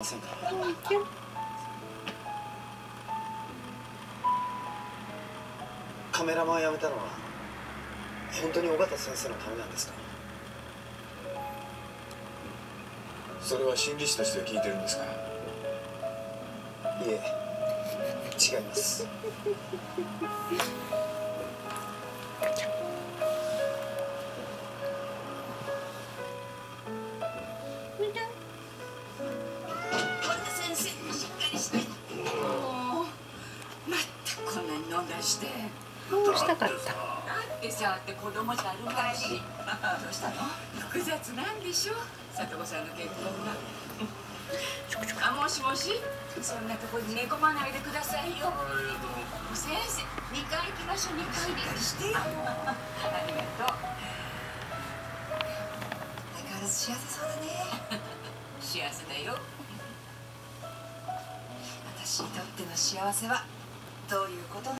ませんかカメラマン辞めたのは本当に尾形先生のためなんですか？それは心理師として聞いてるんですか？いえ違います。飲んだりして？どうしたかった？だってさって子供じゃあるまいし。どうしたの？複雑なんでしょ？里子さんの結婚があもしもし？そんなとこに寝込まないでくださいよ。先生2階行きましょう。2階にしてよ。ありがとう。相変わらず幸せそうだね。幸せだよ。私にとっての幸せはどういうこと